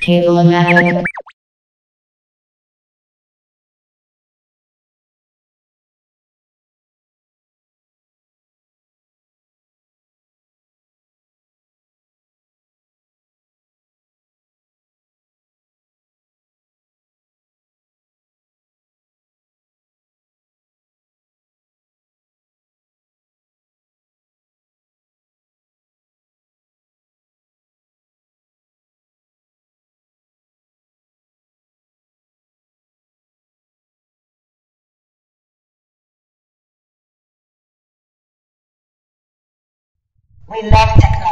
Cable-O-Matic. We love technology.